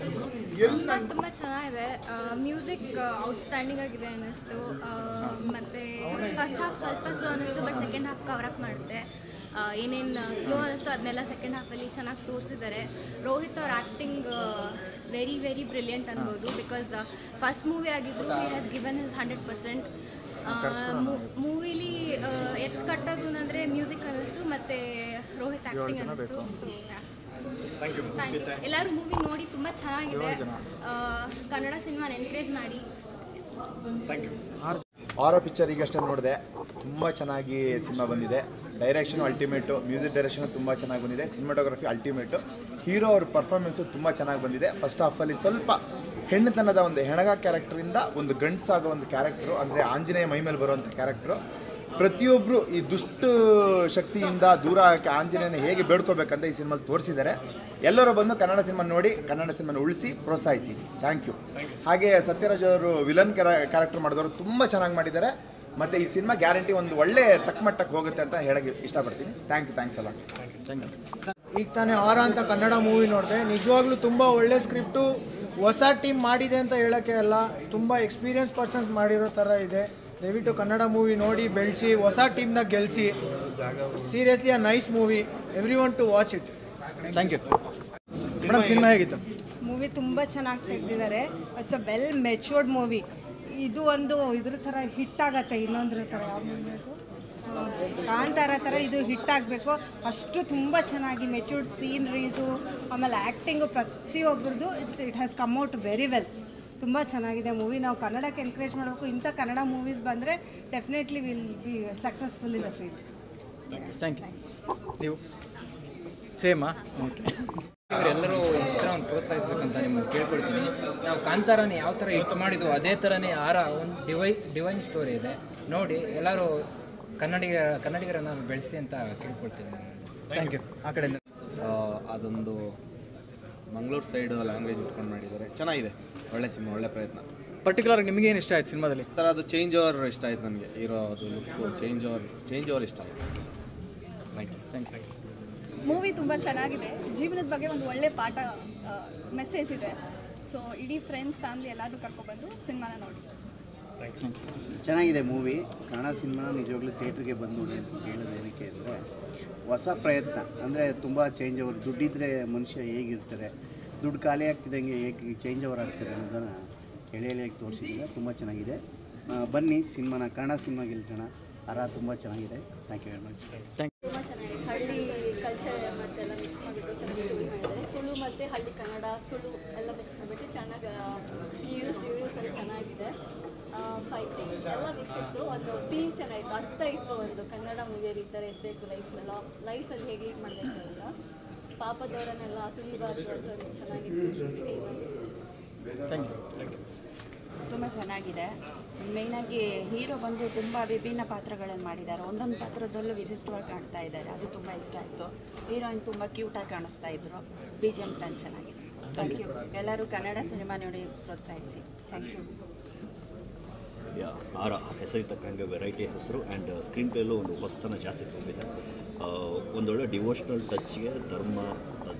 ತುಂಬ ತುಂಬ ಚೆನ್ನಾಗಿದೆ. ಮ್ಯೂಸಿಕ್ ಔಟ್ಸ್ಟ್ಯಾಂಡಿಂಗ್ ಆಗಿದೆ ಅನ್ನಿಸ್ತು. ಮತ್ತೆ ಫಸ್ಟ್ ಹಾಫ್ ಸ್ವಲ್ಪ ಸ್ಲೋ ಅನ್ನಿಸ್ತು but second half cover up ಮಾಡುತ್ತೆ. ಏನೇನು ಸ್ಲೋ ಅನ್ನಿಸ್ತು ಅದನ್ನೆಲ್ಲ ಸೆಕೆಂಡ್ ಹಾಫಲ್ಲಿ ಚೆನ್ನಾಗಿ ತೋರಿಸಿದ್ದಾರೆ. ರೋಹಿತ್ ಅವ್ರ ಆ್ಯಕ್ಟಿಂಗ್ ವೆರಿ ವೆರಿ ಬ್ರಿಲಿಯಂಟ್ ಅನ್ಬೋದು. ಬಿಕಾಸ್ ಫಸ್ಟ್ ಮೂವಿ ಆಗಿದ್ರು he has given his hundred percent ಮೂವಿಲಿ ಎತ್ ಕಟ್ಟೋದು ಅಂದರೆ ಮ್ಯೂಸಿಕ್ ಅನ್ನಿಸ್ತು ಮತ್ತು ರೋಹಿತ್ ಆ್ಯಕ್ಟಿಂಗ್ ಅನ್ನಿಸ್ತು. ಸೊ ಎಲ್ಲರೂ ಮೂವಿ ನೋಡಿ ತುಂಬ ಚೆನ್ನಾಗಿದೆ. ಕನ್ನಡ ಸಿನಿಮಾನ ಎನ್ಕರೇಜ್ ಮಾಡಿ. ಆರೋ ಪಿಕ್ಚರ್ ಈಗಷ್ಟೇ ನೋಡಿದೆ. ತುಂಬ ಚೆನ್ನಾಗಿ ಸಿನಿಮಾ ಬಂದಿದೆ. ಡೈರೆಕ್ಷನ್ ಅಲ್ಟಿಮೇಟು ಮ್ಯೂಸಿಕ್ ಡೈರೆಕ್ಷನ್ ತುಂಬ ಚೆನ್ನಾಗಿ ಬಂದಿದೆ. ಸಿನಿಮಾಟೋಗ್ರಫಿ ಅಲ್ಟಿಮೇಟು ಹೀರೋ ಅವ್ರ ಪರ್ಫಾರ್ಮೆನ್ಸು ತುಂಬ ಚೆನ್ನಾಗಿ ಬಂದಿದೆ. ಫಸ್ಟ್ ಹಾಫಲ್ಲಿ ಸ್ವಲ್ಪ ಹೆಣ್ಣುತನದ ಒಂದು ಹೆಣಗ ಕ್ಯಾರೆಕ್ಟರಿಂದ ಒಂದು ಗಂಡ್ಸಾಗೋ ಒಂದು ಕ್ಯಾರೆಕ್ಟ್ರು ಅಂದರೆ ಆಂಜನೇಯ ಮೈಮೇಲೆ ಬರುವಂಥ ಕ್ಯಾರೆಕ್ಟ್ರು ಪ್ರತಿಯೊಬ್ಬರು ಈ ದುಷ್ಟ ಶಕ್ತಿಯಿಂದ ದೂರ ಆಗಕ್ಕೆ ಆಂಜನೇಯನ ಹೇಗೆ ಬೇಡ್ಕೋಬೇಕಂತ ಈ ಸಿನಿಮಾ ತೋರಿಸಿದ್ದಾರೆ. ಎಲ್ಲರೂ ಬಂದು ಕನ್ನಡ ಸಿನಿಮಾ ನೋಡಿ, ಕನ್ನಡ ಸಿನಿಮಾನ ಉಳಿಸಿ, ಪ್ರೋತ್ಸಾಹಿಸಿ. ಥ್ಯಾಂಕ್ ಯು ಹಾಗೆ ಸತ್ಯರಾಜ್ ಅವರು ವಿಲನ್ ಕ್ಯಾರೆಕ್ಟರ್ ಮಾಡಿದವರು ತುಂಬ ಚೆನ್ನಾಗಿ ಮಾಡಿದ್ದಾರೆ. ಮತ್ತು ಈ ಸಿನಿಮಾ ಗ್ಯಾರಂಟಿ ಒಂದು ಒಳ್ಳೆ ತಕ್ಕಮಟ್ಟಕ್ಕೆ ಹೋಗುತ್ತೆ ಅಂತ ಹೇಳಕ್ಕೆ ಇಷ್ಟಪಡ್ತೀನಿ. ಥ್ಯಾಂಕ್ ಯು ಥ್ಯಾಂಕ್ಸ್ ಅಲ್ಲ ಈಗ ತಾನೇ ಆರ ಅಂತ ಕನ್ನಡ ಮೂವಿ ನೋಡಿದೆ. ನಿಜವಾಗ್ಲೂ ತುಂಬ ಒಳ್ಳೆ ಸ್ಕ್ರಿಪ್ಟು ಹೊಸ ಟೀಮ್ ಮಾಡಿದೆ ಅಂತ ಹೇಳೋಕ್ಕೆ ಅಲ್ಲ, ತುಂಬ ಎಕ್ಸ್ಪೀರಿಯನ್ಸ್ ಪರ್ಸನ್ಸ್ ಮಾಡಿರೋ ಥರ ಇದೆ. ದಯವಿಟ್ಟು ಕನ್ನಡ ಮೂವಿ ನೋಡಿ ಬೆಳೆಸಿ ಹೊಸ ಟೀಮ್ನ ಗೆಲ್ಲಿಸಿ seriously a nice movie everyone to watch it thank you madam cinema ಹೇಗಿತ್ತು? ಮೂವಿ ತುಂಬ ಚೆನ್ನಾಗಿ ತೆಗೆದಿದ್ದಾರೆ it's a well matured movie ಇದು ಒಂದು ಇದ್ರ ಥರ ಹಿಟ್ ಆಗತ್ತೆ ಇನ್ನೊಂದ್ರ ಥರ. ಕಾಂತಾರ ಥರ ಇದು ಹಿಟ್ ಆಗಬೇಕು. ಅಷ್ಟು ತುಂಬ ಚೆನ್ನಾಗಿ ಮೆಚೂರ್ಡ್ ಸೀನ್ರೀಸು ಆಮೇಲೆ acting ಪ್ರತಿಯೊಬ್ಬರದ್ದು it's it has come out very well ತುಂಬ ಚೆನ್ನಾಗಿದೆ ಮೂವಿ. ನಾವು ಕನ್ನಡಕ್ಕೆ ಎನ್ಕರೇಜ್ ಮಾಡಬೇಕು. ಇಂಥ ಕನ್ನಡ ಮೂವೀಸ್ ಬಂದರೆ definitely will be successful in the field thank you ನೀವು ಸೇಮಾ ಓಕೆ ಇವರೆಲ್ಲರೂ ಚಿತ್ರ ಒಂದು ಪ್ರೋತ್ಸಾಹಿಸ್ಬೇಕಂತ ನಿಮ್ಮನ್ನು ಕೇಳ್ಕೊಳ್ತೀನಿ. ನಾವು ಕಾಂತಾರನ ಯಾವ ಥರ ಹಿಟ್ ಮಾಡಿದ್ವು ಅದೇ ಥರನೇ ಆರ ಒಂದು ಡಿವೈ ಡಿವೈನ್ ಸ್ಟೋರಿ ಇದೆ. ನೋಡಿ ಎಲ್ಲರೂ ಕನ್ನಡಿಗ ಕನ್ನಡಿಗರನ್ನು ಬೆಳೆಸಿ ಅಂತ ಕೇಳ್ಕೊಳ್ತೀನಿ. ಥ್ಯಾಂಕ್ ಯು ಆ ಕಡೆಯಿಂದ. ಸೊ ಅದೊಂದು ಮಂಗಳೂರು ಸೈಡ್ ಲ್ಯಾಂಗ್ವೇಜ್ ಇಟ್ಕೊಂಡು ಮಾಡಿದ್ದಾರೆ. ಚೆನ್ನಾಗಿದೆ. ಒಳ್ಳೆ ಸಿನಿಮಾ ಒಳ್ಳೆ ಪ್ರಯತ್ನ. ಪರ್ಟಿಕ್ಯುಲರ್ ನಿಮಗೆ ಏನು ಇಷ್ಟ ಆಯ್ತು ಸಿನಿಮಾದಲ್ಲಿ? ಸರ್ ಅದು ಚೇಂಜ್ ಓವರ್ ಇಷ್ಟ ಆಯ್ತು ನನಗೆ ಇರೋ ಅದು look change over change over ಇಷ್ಟ ಆಯ್ತು. Thank you thank you movie ತುಂಬ ಚೆನ್ನಾಗಿದೆ. ಜೀವನದ ಬಗ್ಗೆ ಒಂದು ಒಳ್ಳೆ ಪಾಠ ಮೆಸೇಜ್ ಇದೆ. ಸೊ ಇಡೀ ಫ್ರೆಂಡ್ಸ್ ಫ್ಯಾಮಿಲಿ ಎಲ್ಲರೂ ಕರ್ಕೊಬಂದು ಸಿನಿಮಾನ ನೋಡಿ. ಚೆನ್ನಾಗಿದೆ ಮೂವಿ ಕನ್ನಡ ಸಿನಿಮಾ ನಿಜವಾಗ್ಲೂ ಥಿಯೇಟ್ರಿಗೆ ಬಂದು ಹೇಳೋದು ಏನಕ್ಕೆ ಅಂದರೆ ಹೊಸ ಪ್ರಯತ್ನ. ಅಂದರೆ ತುಂಬ ಚೇಂಜ್ ಓವರ್ ದುಡ್ಡಿದ್ರೆ ಮನುಷ್ಯ ಹೇಗಿರ್ತಾರೆ? ದುಡ್ಡು ಖಾಲಿ ಆಗ್ತಿದ್ದಂಗೆ ಹೇಗೆ ಚೇಂಜ್ ಓವರ್ ಆಗ್ತಾರೆ ಅನ್ನೋದನ್ನು ಎಳೆ ಎಳೆಯಾಗಿ ತೋರಿಸಿದ್ರೆ ತುಂಬ ಚೆನ್ನಾಗಿದೆ. ಬನ್ನಿ ಸಿನಿಮಾನ ಕನ್ನಡ ಸಿನಿಮಾ ಗೆಲ್ಸೋಣ. ಅರ ತುಂಬ ಚೆನ್ನಾಗಿದೆ. ಥ್ಯಾಂಕ್ ಯು ವೆರಿ ಮಚ್ ತುಂಬ ಚೆನ್ನಾಗಿದೆ. ಹಳ್ಳಿ ಕಲ್ಚರ್ ಮತ್ತೆಲ್ಲ ಮಿಕ್ಸ್ ಮಾಡಿಬಿಟ್ಟು ಚೆನ್ನಾಗಿ ಸ್ಟೋರಿ ಮಾಡಿದ್ದಾರೆ. ತುಳು ಮತ್ತು ಹಳ್ಳಿ ಕನ್ನಡ ತುಳು ಎಲ್ಲ ಮಿಕ್ಸ್ ಮಾಡಿಬಿಟ್ಟು ಚೆನ್ನಾಗಿ ರಿವ್ಯೂಸ್ ಯೂಸ್ ಎಲ್ಲ ಚೆನ್ನಾಗಿದೆ. ಫೈಟಿಂಗ್ಸ್ ಎಲ್ಲ ಮಿಕ್ಸ್ ಇತ್ತು. ಒಂದು ಥೀಮ್ ಚೆನ್ನಾಗಿತ್ತು. ಅರ್ಥ ಇತ್ತು ಒಂದು ಕನ್ನಡ ಮೂವಿಯಲ್ಲಿ ಈ ಥರ ಇರಬೇಕು ಲೈಫೆಲ್ಲ ಲೈಫಲ್ಲಿ ಹೇಗೆ ಇದು ಮಾಡಬೇಕು ಅಂತ. ಪಾಪದವರನ್ನೆಲ್ಲ ತುಳಿಬಾರ್ದು ಅಂತ ತುಂಬ ಚೆನ್ನಾಗಿದೆ. ಮೇಯ್ನಾಗಿ ಹೀರೋ ಬಂದು ತುಂಬ ವಿಭಿನ್ನ ಪಾತ್ರಗಳನ್ನು ಮಾಡಿದ್ದಾರೆ. ಒಂದೊಂದು ಪಾತ್ರದಲ್ಲೂ ವಿಶಿಷ್ಟವಾಗಿ ಕಾಣ್ತಾ ಇದ್ದಾರೆ. ಅದು ತುಂಬ ಇಷ್ಟ ಆಯಿತು. ಹೀರೋಯಿನ್ ತುಂಬ ಕ್ಯೂಟಾಗಿ ಕಾಣಿಸ್ತಾ ಇದ್ರು. ಬಿ ಜಿ ಎಂ ತನ್ ಚೆನ್ನಾಗಿದೆ. ಥ್ಯಾಂಕ್ ಯು ಎಲ್ಲರೂ ಕನ್ನಡ ಸಿನಿಮಾ ನೋಡಿ ಪ್ರೋತ್ಸಾಹಿಸಿ. ಥ್ಯಾಂಕ್ ಯಾ ಆರ ಹೆಸರಿಗೆ ತಕ್ಕಂಗೆ ವೆರೈಟಿ ಹೆಸರು ಆ್ಯಂಡ್ ಸ್ಕ್ರೀನ್ ಪ್ಲೇಲೂ ಒಂದು ಹೊಸತನ ಜಾಸ್ತಿ ತುಂಬಿದೆ. ಒಂದೊಳ್ಳೆ ಡಿವೋಷ್ನಲ್ ಟಚ್ಗೆ ಧರ್ಮ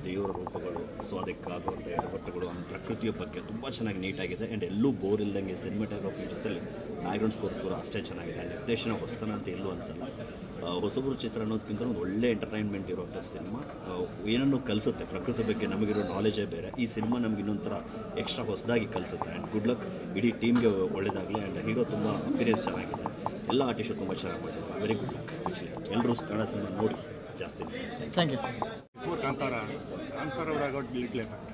ದೇವರ ರೂಪಗಳು, ಸೊ ಅದಕ್ಕೆ ಎಡವಟ್ಟುಗಳು ಆಮೇಲೆ ಪ್ರಕೃತಿಯ ಬಗ್ಗೆ ತುಂಬ ಚೆನ್ನಾಗಿ ನೀಟಾಗಿದೆ ಆ್ಯಂಡ್ ಎಲ್ಲೂ ಬೋರ್ ಇಲ್ಲದಂಗೆ ಸಿನಿಮಾಟೋಗ್ರಫಿ ಜೊತೆಲಿ ಬ್ಯಾಕ್ಗ್ರೌಂಡ್ ಸ್ಕೋರ್ ಕೂಡ ಅಷ್ಟೇ ಚೆನ್ನಾಗಿದೆ. ನಿರ್ದೇಶನ ಹೊಸತನ ಅಂತ ಎಲ್ಲೂ ಅನಿಸಲ್ಲ. ಹೊಸಬರು ಚಿತ್ರ ಅನ್ನೋದಕ್ಕಿಂತ ಒಂದು ಒಳ್ಳೆ ಎಂಟರ್ಟೈನ್ಮೆಂಟ್ ಇರುವಂಥ ಸಿನಿಮಾ ಏನನ್ನು ಕಲಿಸುತ್ತೆ, ಪ್ರಕೃತಿ ಬಗ್ಗೆ ನಮಗಿರೋ ನಾಲೆಜೇ ಬೇರೆ. ಈ ಸಿನಿಮಾ ನಮ್ಗೆ ಇನ್ನೊಂಥರ ಎಕ್ಸ್ಟ್ರಾ ಹೊಸದಾಗಿ ಕಲಿಸುತ್ತೆ. ಆ್ಯಂಡ್ ಗುಡ್ ಲಕ್ ಇಡೀ ಟೀಮ್ಗೆ ಒಳ್ಳೆಯದಾಗಲಿ ಆ್ಯಂಡ್ ಹೀರೋ ತುಂಬ ಅಪಿರಿಯನ್ಸ್ ಚೆನ್ನಾಗಿದೆ. ಎಲ್ಲ ಆರ್ಟಿಸ್ಟು ತುಂಬ ಚೆನ್ನಾಗಿ ಮಾಡಿದ್ದಾರೆ ವೆರಿ ಗುಡ್ ಲಕ್ ಆ್ಯಕ್ಚುಲಿ ಎಲ್ಲರೂ ಕನ್ನಡ ಸಿನಿಮಾ ನೋಡಿ ಜಾಸ್ತಿ. Thank you for Kantara Kantara would have got little effect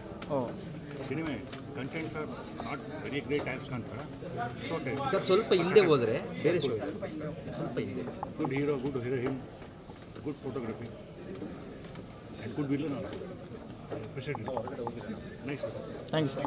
anyway contents are not very great as Kantara okay sir ಸ್ವಲ್ಪ ಹಿಂದೆ ಹೋದರೆ ಬೇರೆ ಸ್ವಲ್ಪ ಹಿಂದೆ. Good hero good heroine good photography and good villain also appreciate nice thank you sir